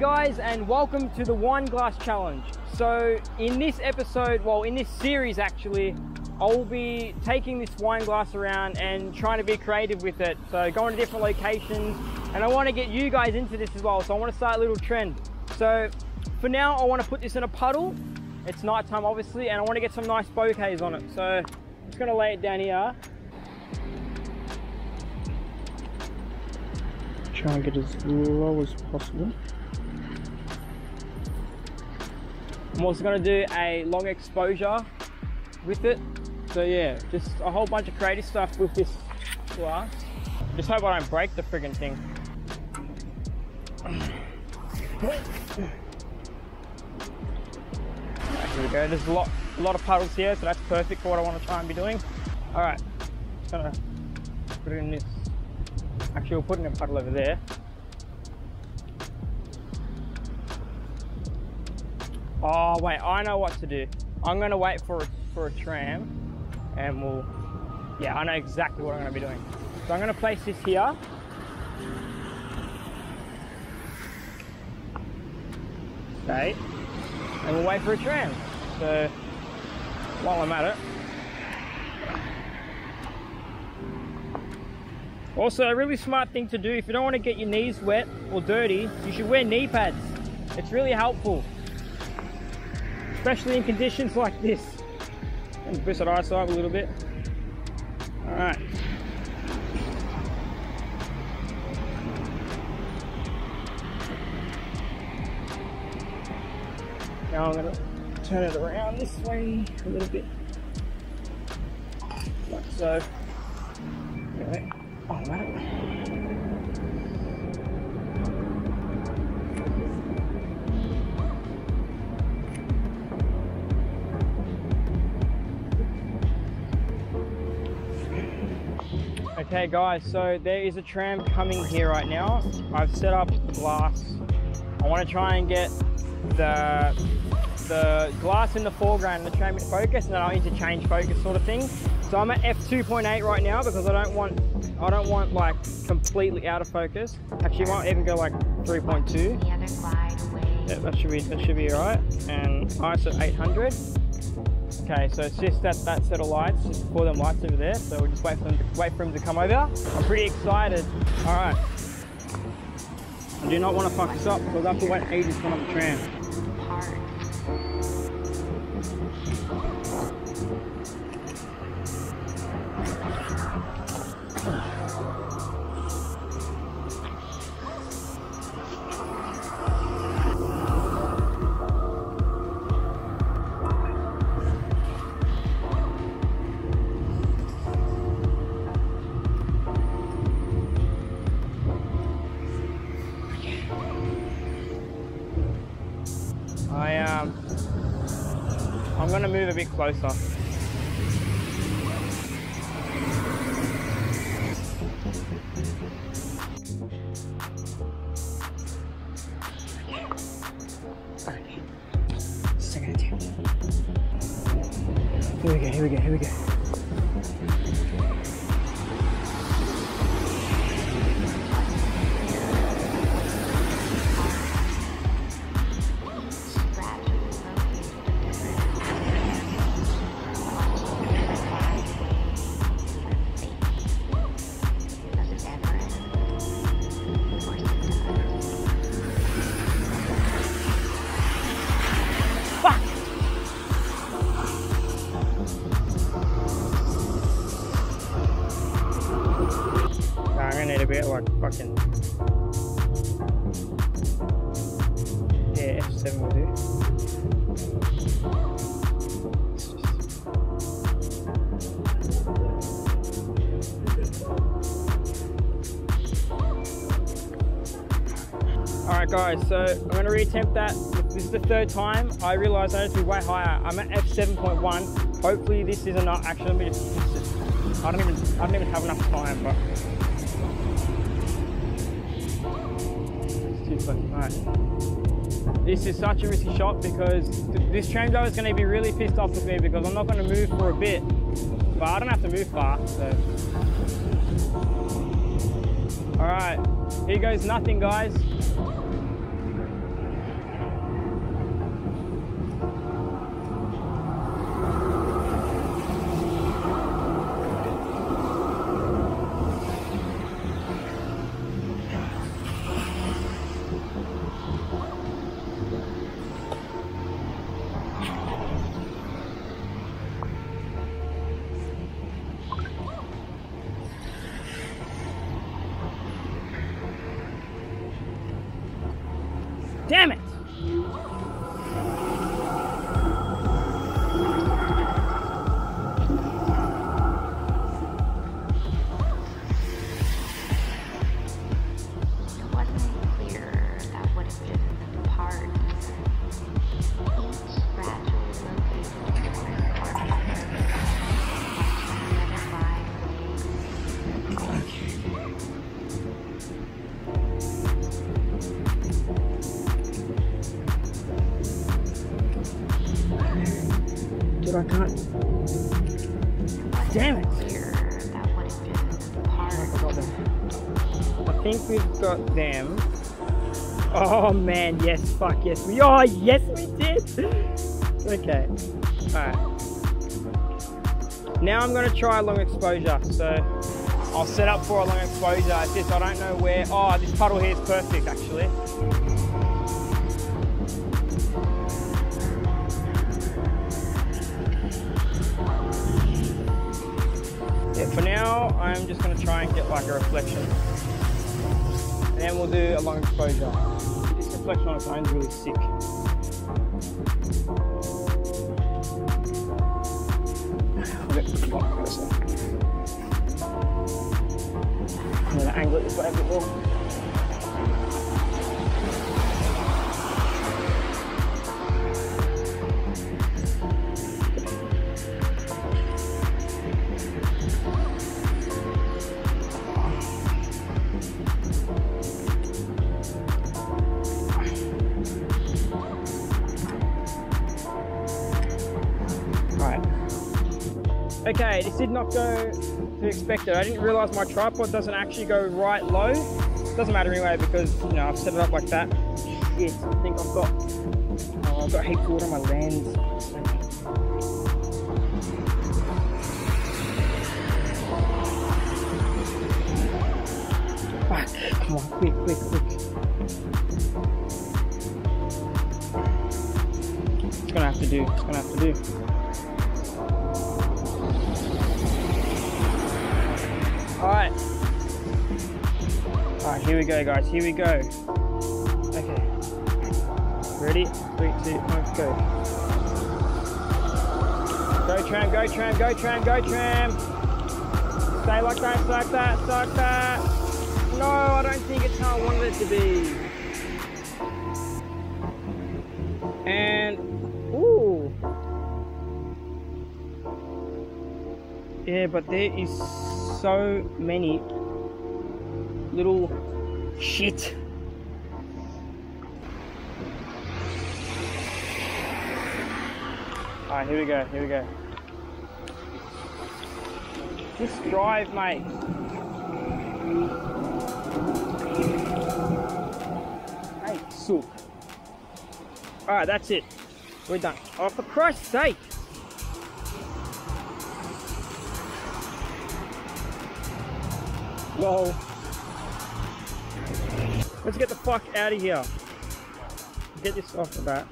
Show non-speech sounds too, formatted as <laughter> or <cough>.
guys and welcome to the wine glass challenge. So in this episode, well in this series actually, I'll be taking this wine glass around and trying to be creative with it. So going to different locations and I want to get you guys into this as well. So I want to start a little trend. So for now, I want to put this in a puddle. It's nighttime obviously and I want to get some nice bokehs on it. So I'm just going to lay it down here. Try and get as low as possible. I'm also to do a long exposure with it. So yeah, just a whole bunch of creative stuff with this glass. Just hope I don't break the friggin' thing. Right, here we go. There's a lot, a lot of puddles here, so that's perfect for what I want to try and be doing. All right, just gonna put it in this. Actually, we'll put in a puddle over there. Oh wait, I know what to do. I'm gonna wait for a, for a tram, and we'll. Yeah, I know exactly what I'm gonna be doing. So I'm gonna place this here. Okay, and we'll wait for a tram. So while I'm at it. Also, a really smart thing to do if you don't want to get your knees wet or dirty, you should wear knee pads. It's really helpful especially in conditions like this. And boost that eyesight a little bit. All right. Now I'm gonna turn it around this way a little bit. Like so. Okay. Oh. Okay guys, so there is a tram coming here right now. I've set up the glass. I want to try and get the the glass in the foreground and the tram in focus and then I'll interchange focus sort of thing. So I'm at f2.8 right now because I don't want I don't want like completely out of focus. Actually I might even go like 3.2. Yeah, that should be that should be alright. And ISO 800. Okay, so it's just that, that set of lights, just for them lights over there. So we'll just wait for them to, wait for them to come over. I'm pretty excited. All right. I do not want to fuck this up because I have to wait ages for another tram. A bit closer. Here we go, here we go, here we go. Fucking. Yeah, F7 will do. Alright guys, so I'm going to reattempt that. This is the third time. I realised I need to be way higher. I'm at f7.1. Hopefully this is enough. Actually, let me just, just- I don't even I don't even have enough time, but high. This is such a risky shot because th- this train driver is going to be really pissed off with me because I'm not going to move for a bit. But I don't have to move far, so. All right, here goes nothing, guys. Damn it! Dude, I can't. Damn it! part. I think we've got them. Oh man, yes, fuck yes. We oh yes we did. Okay. Alright. Now I'm gonna try a long exposure. So I'll set up for a long exposure. It's just I don't know where oh this puddle here is perfect actually. For now I'm just gonna try and get like a reflection. And then we'll do a long exposure. This reflection on its own is really sick. I'll get the block closer. I'm gonna angle it this way a bit more. Okay, this did not go to expected. I didn't realize my tripod doesn't actually go right low. Doesn't matter anyway because you know I've set it up like that. Shit, I think I've got oh, I've got heaps of water on my lens. Fuck, <laughs> come on, quick, quick, quick. It's gonna have to do, it's gonna have to do. Alright. Alright, here we go, guys. Here we go. Okay. Ready? Three, two, one, go. Go tram, go tram, go tram, go tram. Stay like that, stay like that, stay like that. No, I don't think it's how I wanted it to be. And, ooh. Yeah, but there is so many little shit. Alright, here we go, here we go. Just drive, mate. Hey, sook. Alright, that's it. We're done. Oh, for Christ's sake! Whoa. Let's get the fuck out of here. Get this off the bat.